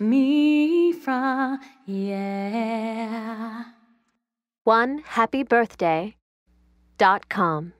me from, yeah. One happy birthday dot com.